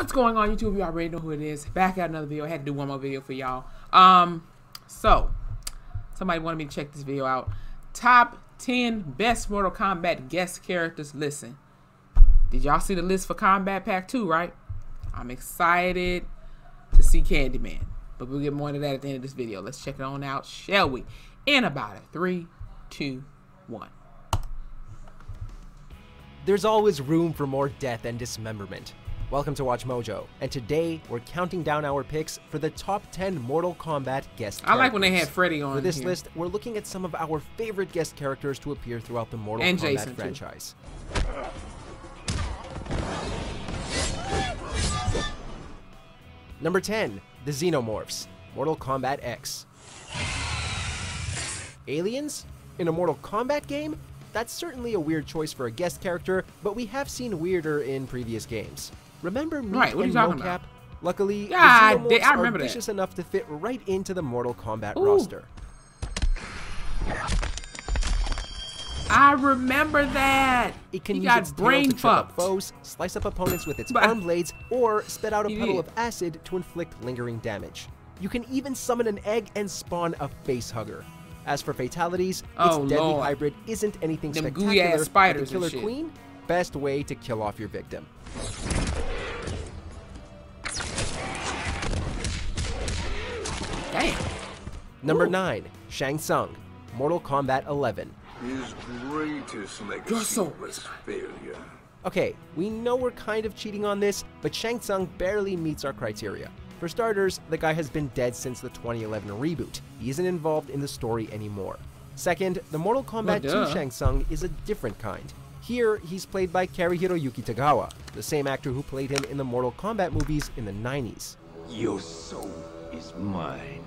What's going on YouTube? You already know who it is. Back at another video. I had to do one more video for y'all. Um, so somebody wanted me to check this video out. Top 10 best Mortal Kombat guest characters. Listen, did y'all see the list for Kombat Pack 2, right? I'm excited to see Candyman. But we'll get more into that at the end of this video. Let's check it on out, shall we? In about it. Three, two, one. There's always room for more death and dismemberment. Welcome to WatchMojo, and today we're counting down our picks for the top 10 Mortal Kombat guest I like when they had Freddy on For this here. list, we're looking at some of our favorite guest characters to appear throughout the Mortal And Kombat Jason, too. franchise. Number 10, the Xenomorphs, Mortal Kombat X. Aliens? In a Mortal Kombat game? That's certainly a weird choice for a guest character, but we have seen weirder in previous games. Remember Meat Right, what are you talking Mocap? about? Luckily, God the Xenomorphs I remember are that. vicious enough to fit right into the Mortal Kombat Ooh. roster. I remember that. It can he use its tail brain up fucked. foes, slice up opponents with its arm blades, or spit out a puddle of acid to inflict lingering damage. You can even summon an egg and spawn a face hugger. As for fatalities, Oh, its deadly Lord. hybrid isn't anything Them spectacular, gooey-ass but spiders the and Killer. Queen, best way to kill off your victim. Damn. Number Ooh. 9, Shang Tsung, Mortal Kombat 11. His greatest legacy Your was failure. Okay, we know we're kind of cheating on this, but Shang Tsung barely meets our criteria. For starters, the guy has been dead since the 2011 reboot. He isn't involved in the story anymore. Second, the Mortal oh, Kombat Well, 2. Shang Tsung is a different kind. Here, he's played by Cary Yuki Tagawa, the same actor who played him in the Mortal Kombat movies in the 90s. Your soul is mine.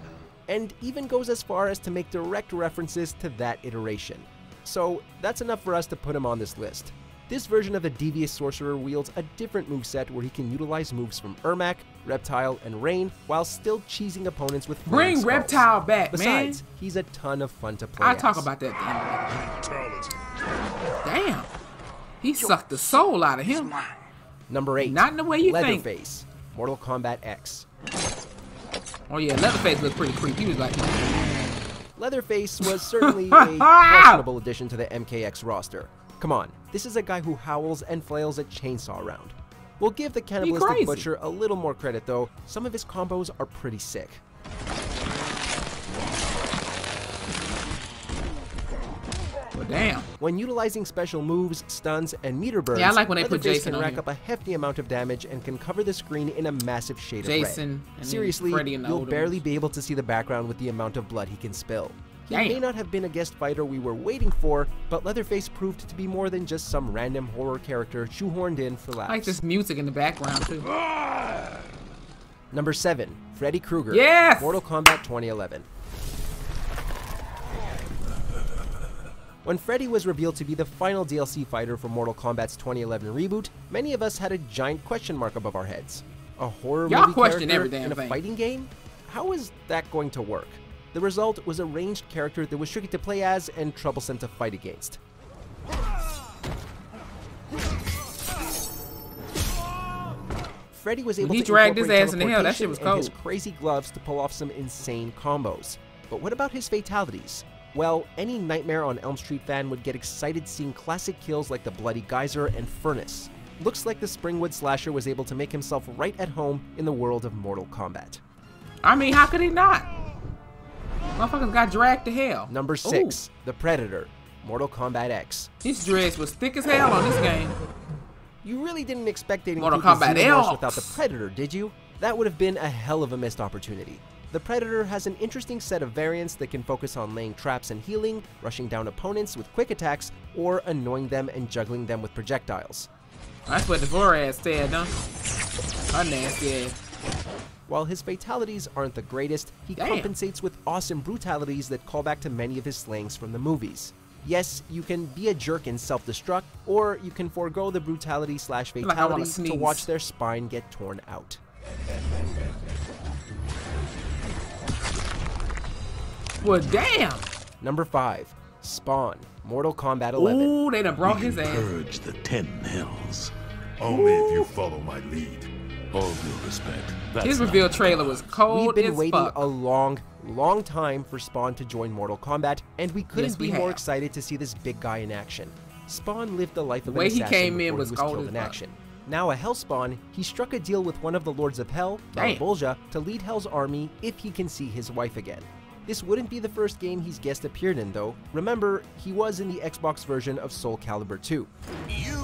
and even goes as far as to make direct references to that iteration. So that's enough for us to put him on this list. This version of the devious sorcerer wields a different moveset where he can utilize moves from Ermac, Reptile, and Rain while still cheesing opponents with flaming Bring skulls. Reptile back, Besides, man. he's a ton of fun to play I'll talk about that at the end of the video. Damn. He sucked the soul out of him. Number 8. Not in the way you think. Leatherface, Mortal Kombat X. Oh yeah, Leatherface looked pretty creepy. He was like, Leatherface was certainly a questionable addition to the MKX roster. Come on, this is a guy who howls and flails a chainsaw around. We'll give the cannibalistic butcher a little more credit though, some of his combos are pretty sick. Well, damn. When utilizing special moves, stuns, and meter burns, Yeah, I like when they put Leatherface Jason can rack up a hefty amount of damage and can cover the screen in a massive shade of Jason, and red. Seriously, you'll barely ones. be able to see the background with the amount of blood he can spill. He Damn. may not have been a guest fighter we were waiting for, but Leatherface proved to be more than just some random horror character shoehorned in for laughs. I like this music in the background too. Number 7, Freddy Krueger. Yes! Mortal Kombat 2011. When Freddy was revealed to be the final DLC fighter for Mortal Kombat's 2011 reboot, many of us had a giant question mark above our heads. A horror Y'all movie question character in a thing. fighting game? How is that going to work? The result was a ranged character that was tricky to play as and troublesome to fight against. Freddy was able he to dragged his ass in the hell, that shit was and his crazy gloves to pull off some insane combos. But what about his fatalities? Well, any Nightmare on Elm Street fan would get excited seeing classic kills like the Bloody Geyser and Furnace. Looks like the Springwood slasher was able to make himself right at home in the world of Mortal Kombat. I mean, how could he not? Motherfuckers got dragged to hell. Number Ooh, 6, The Predator, Mortal Kombat X. His dress was thick as hell on this game. You really didn't expect to Mortal Kombat X. without the Predator, did you? That would have been a hell of a missed opportunity. The Predator has an interesting set of variants that can focus on laying traps and healing, rushing down opponents with quick attacks, or annoying them and juggling them with projectiles. That's what the D'Vorah said, huh? Her nasty ass. While his fatalities aren't the greatest, he Damn. compensates with awesome brutalities that call back to many of his slayings from the movies. Yes, you can be a jerk and self-destruct, or you can forego the brutality slash like fatality to watch their spine get torn out. Well, damn. Number 5. Spawn, Mortal Kombat 11. Ooh, they done brought his ass. Purge the ten hells. Only if you follow my lead. All due respect. That's His reveal trailer was cold We've been as waiting fuck. a long, long time for Spawn to join Mortal Kombat, and we couldn't Yes, we be more excited to see this big guy in action. Spawn lived the life of The way an he assassin came in before was he was killed in fuck. action. Now a Hellspawn, he struck a deal with one of the Lords of Hell, Damn. To lead Hell's army if he can see his wife again. This wouldn't be the first game he's guest appeared in, though. Remember, he was in the Xbox version of Soul Calibur 2. You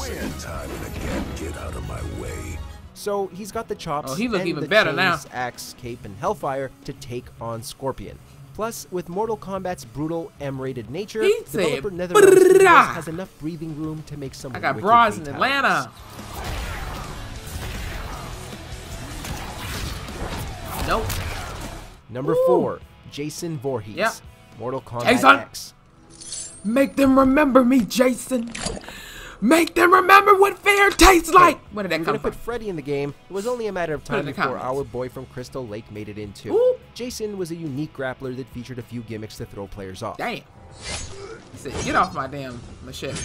win. Time and again, get out of my way. So he's got the chops Oh, he look and even the better chains, now. axe, cape, and hellfire to take on Scorpion. Plus, with Mortal Kombat's brutal M-rated nature, He developer NetherRealm has enough breathing room to make some I got bras in. Atlanta. Nope. Number four, Jason Voorhees. Yep. Mortal Kombat Jason! X. Make them remember me, Jason. Make them remember what fear tastes like. Where did that come gonna from? put Freddy in the game. It was only a matter of time before our boy from Crystal Lake made it in too. Ooh. Jason was a unique grappler that featured a few gimmicks to throw players off. Damn. He said, get off my damn machete.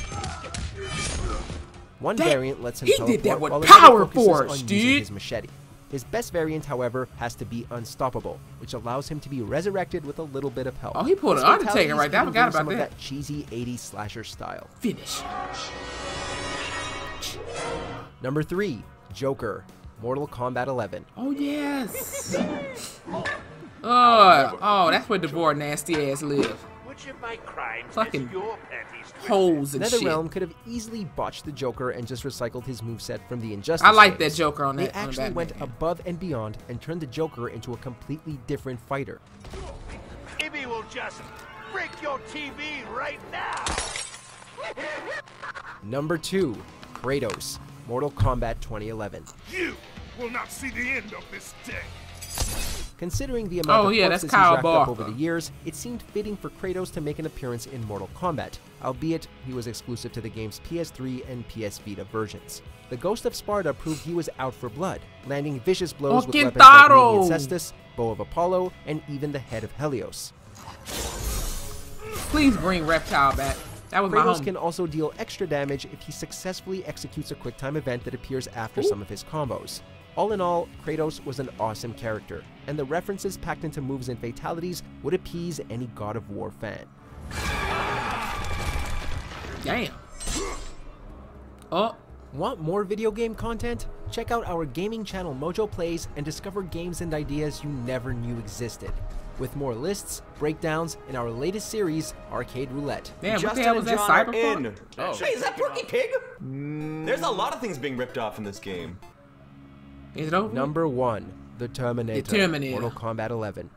One variant lets him he teleport did that with Power Force, dude. his machete. His best variant, however, has to be unstoppable, which allows him to be resurrected with a little bit of help. Oh, he pulled His an Undertaker right there. I forgot about of that. that cheesy 80s slasher style. Finish. Number three, Joker, Mortal Kombat 11. Oh, yes. Oh, oh, that's where Devore nasty ass live. Which of my crimes Fucking has your panties twisted? Holes and shit. NetherRealm could have easily botched the Joker and just recycled his moveset from the Injustice. I like games. that Joker on They that. on the actually Batman went game. above and beyond and turned the Joker into a completely different fighter. Maybe we'll just break your TV right now. Number two, Kratos, Mortal Kombat 2011. You will not see the end of this day. Considering the amount Oh, of yeah, that's he's racked up over the years, it seemed fitting for Kratos to make an appearance in Mortal Kombat, albeit he was exclusive to the game's PS3 and PS Vita versions. The Ghost of Sparta proved he was out for blood, landing vicious blows with weapons like! Minion Bow of Apollo, and even the head of Helios. Please bring Reptile back. That was my Kratos can also deal extra damage if he successfully executes a QuickTime event that appears after some of his combos. All in all, Kratos was an awesome character, and the references packed into moves and fatalities would appease any God of War fan. Damn. Oh, Want more video game content? Check out our gaming channel Mojo Plays and discover games and ideas you never knew existed. With more lists, breakdowns, and our latest series, Arcade Roulette. damn, what the Justin hell was and that? Are Cyberpunk? in. Oh. Hey, is that Porky Pig? There's a lot of things being ripped off in this game. Is it over? Number one, The Terminator. The Terminator. Mortal Kombat 11.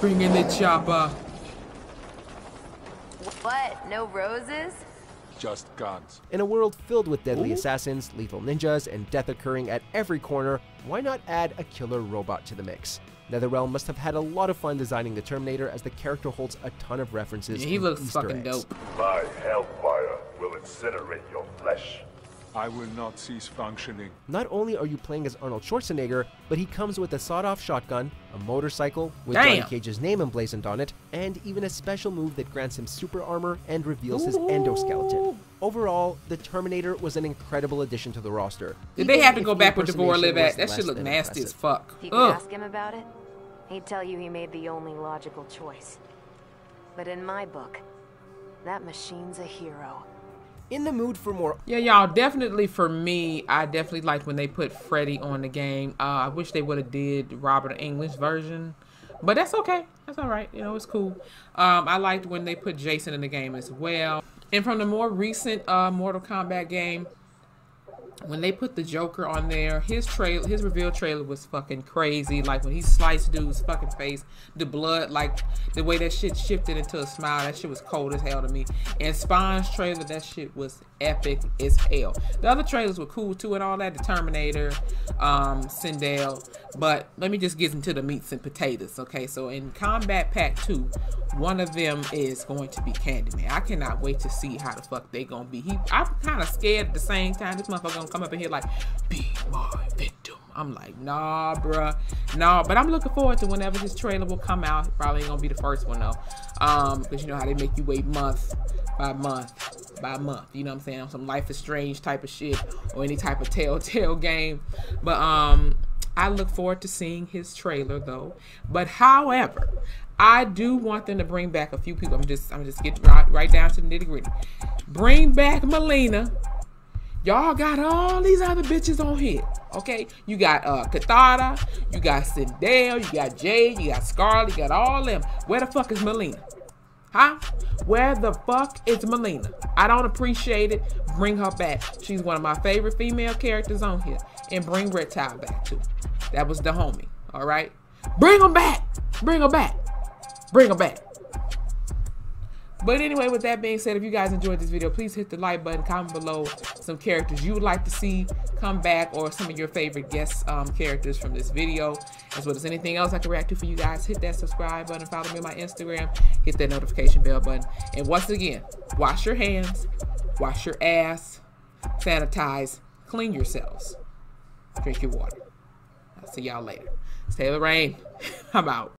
Bring in the chopper. What? No roses? Just guns. In a world filled with deadly assassins, lethal ninjas, and death occurring at every corner, why not add a killer robot to the mix? NetherRealm must have had a lot of fun designing the Terminator as the character holds a ton of references. Yeah, he and looks Easter fucking eggs. dope. My hellfire will incinerate your flesh. I will not cease functioning. Not only are you playing as Arnold Schwarzenegger, but he comes with a sawed-off shotgun, a motorcycle with Damn. Johnny Cage's name emblazoned on it, and even a special move that grants him super armor and reveals his endoskeleton. Overall, the Terminator was an incredible addition to the roster. Did they have to go back where DeVore live at? That shit less look than nasty as fuck. If you Ugh. ask him about it, he'd tell you he made the only logical choice. But in my book, that machine's a hero. In the mood for more Yeah, y'all, definitely for me, I definitely liked when they put Freddy on the game. Uh, I wish they would have did Robert Englund version. But that's okay. That's all right. You know, it's cool. Um, I liked when they put Jason in the game as well. And from the more recent uh, Mortal Kombat game, when they put the Joker on there, his trail, his reveal trailer was fucking crazy. Like when he sliced dude's fucking face, the blood, like the way that shit shifted into a smile, that shit was cold as hell to me. And Spawn's trailer, that shit was epic as hell. The other trailers were cool too, and all that. The Terminator, um, Sindel. But let me just get into the meats and potatoes. Okay, so in Kombat Pack Two, one of them is going to be Candyman. I cannot wait to see how the fuck they gonna be. He, I'm kind of scared at the same time. This motherfucker gonna come up in here like, be my victim. I'm like, nah, bruh, nah. But I'm looking forward to whenever his trailer will come out. Probably ain't gonna be the first one though, um, because you know how they make you wait month by month by month. You know what I'm saying? some Life is Strange type of shit or any type of Telltale game. But um I look forward to seeing his trailer though. But however, I do want them to bring back a few people. I'm just I'm just getting right, right down to the nitty gritty. Bring back Mileena. Y'all got all these other bitches on here. Okay, you got uh you got Sindel, you got Jade, you got Skarlet, you got all them. Where the fuck is Mileena? Huh? Where the fuck is Mileena? I don't appreciate it. Bring her back. She's one of my favorite female characters on here. And bring Red Reptile back too. That was the homie. All right? Bring her back. Bring her back. Bring her back. But anyway, with that being said, if you guys enjoyed this video, please hit the like button, comment below some characters you would like to see come back or some of your favorite guest um, characters from this video, as well as anything else I can react to for you guys. Hit that subscribe button, follow me on my Instagram, hit that notification bell button. And once again, wash your hands, wash your ass, sanitize, clean yourselves, drink your water. See y'all later. It's Taylor Rain. I'm out.